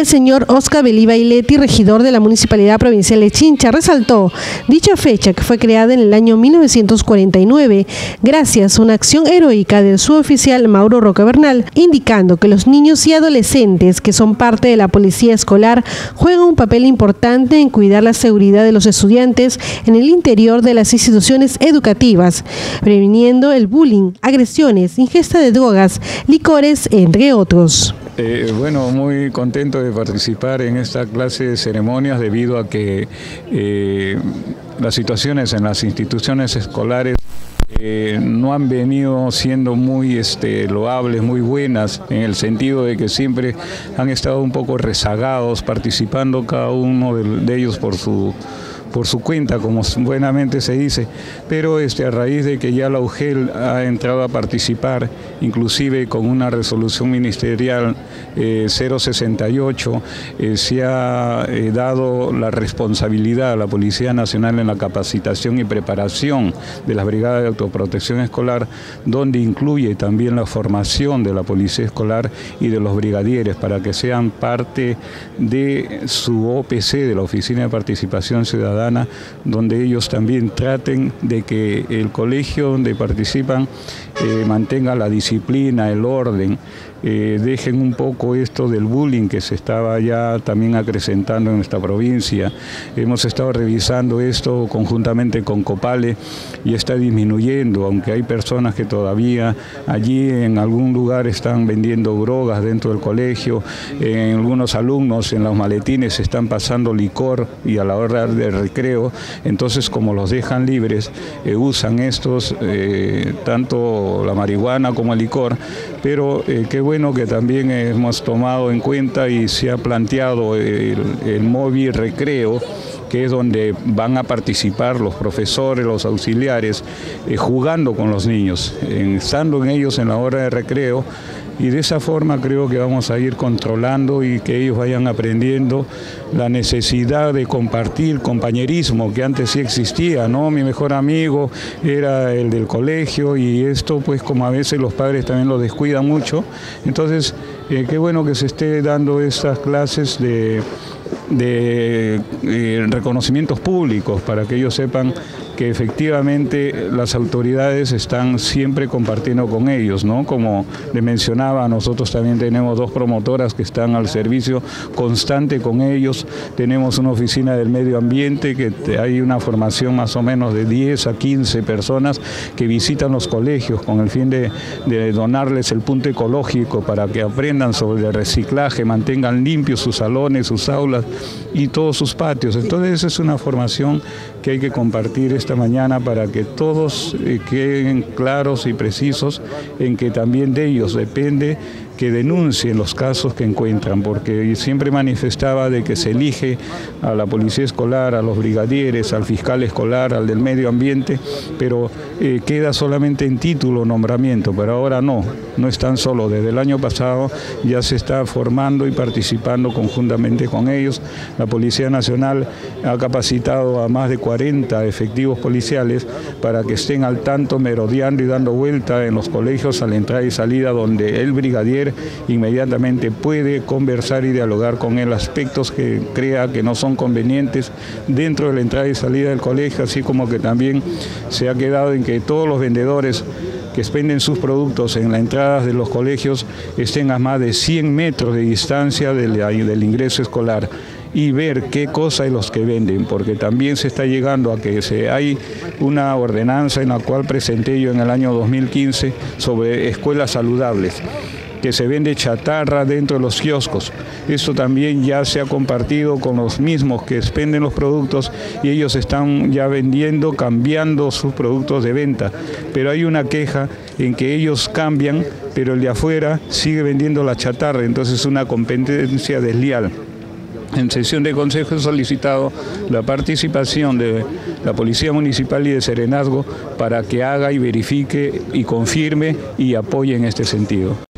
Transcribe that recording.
El señor Oscar Belí Bailetti, regidor de la Municipalidad Provincial de Chincha, resaltó dicha fecha que fue creada en el año 1949 gracias a una acción heroica del suboficial Mauro Roca Bernal, indicando que los niños y adolescentes que son parte de la policía escolar juegan un papel importante en cuidar la seguridad de los estudiantes en el interior de las instituciones educativas, previniendo el bullying, agresiones, ingesta de drogas, licores, entre otros. Eh, bueno, muy contento de participar en esta clase de ceremonias debido a que eh, las situaciones en las instituciones escolares eh, no han venido siendo muy este, loables, muy buenas, en el sentido de que siempre han estado un poco rezagados, participando cada uno de ellos por su por su cuenta, como buenamente se dice, pero este, a raíz de que ya la UGEL ha entrado a participar, inclusive con una resolución ministerial 068, eh, eh, se ha eh, dado la responsabilidad a la Policía Nacional en la capacitación y preparación de las brigadas de autoprotección escolar, donde incluye también la formación de la Policía Escolar y de los brigadieres para que sean parte de su OPC, de la Oficina de Participación Ciudadana donde ellos también traten de que el colegio donde participan eh, mantenga la disciplina, el orden, eh, dejen un poco esto del bullying que se estaba ya también acrecentando en nuestra provincia. Hemos estado revisando esto conjuntamente con Copale y está disminuyendo, aunque hay personas que todavía allí en algún lugar están vendiendo drogas dentro del colegio, en algunos alumnos en los maletines están pasando licor y a la hora de recreo, entonces como los dejan libres, eh, usan estos, tanto la marihuana como el licor, pero eh, qué bueno que también hemos tomado en cuenta y se ha planteado el, móvil recreo que es donde van a participar los profesores, los auxiliares, eh, jugando con los niños, estando en ellos en la hora de recreo y de esa forma creo que vamos a ir controlando y que ellos vayan aprendiendo la necesidad de compartir compañerismo que antes sí existía, ¿no? Mi mejor amigo era el del colegio y esto pues como a veces los padres también lo descuidan mucho, entonces eh, qué bueno que se esté dando estas clases de de eh, reconocimientos públicos para que ellos sepan que efectivamente las autoridades están siempre compartiendo con ellos, ¿no? Como le mencionaba, nosotros también tenemos dos promotoras que están al servicio constante con ellos, tenemos una oficina del medio ambiente que hay una formación más o menos de 10 a 15 personas que visitan los colegios con el fin de, donarles el punto ecológico para que aprendan sobre el reciclaje, mantengan limpios sus salones, sus aulas y todos sus patios. Entonces es una formación que hay que compartir mañana para que todos eh, queden claros y precisos en que también de ellos depende que denuncien los casos que encuentran, porque siempre manifestaba de que se elige a la policía escolar, a los brigadieres, al fiscal escolar, al del medio ambiente, pero eh, queda solamente en título nombramiento, pero ahora no, no están solo. Desde el año pasado ya se está formando y participando conjuntamente con ellos. La Policía Nacional ha capacitado a más de 40 efectivos policiales para que estén al tanto merodeando y dando vuelta en los colegios a la entrada y salida donde el brigadier inmediatamente puede conversar y dialogar con él. Aspectos que crea que no son convenientes dentro de la entrada y salida del colegio, así como que también se ha quedado en que todos los vendedores que expenden sus productos en las entradas de los colegios estén a más de 100 metros de distancia del, ingreso escolar y ver qué cosa es los que venden, porque también se está llegando a que se, hay una ordenanza en la cual presenté yo en el año 2015 sobre escuelas saludables que se vende chatarra dentro de los kioscos. Esto también ya se ha compartido con los mismos que expenden los productos y ellos están ya vendiendo, cambiando sus productos de venta. Pero hay una queja en que ellos cambian, pero el de afuera sigue vendiendo la chatarra, entonces es una competencia desleal. En sesión de consejo he solicitado la participación de la Policía Municipal y de Serenazgo para que haga y verifique y confirme y apoye en este sentido.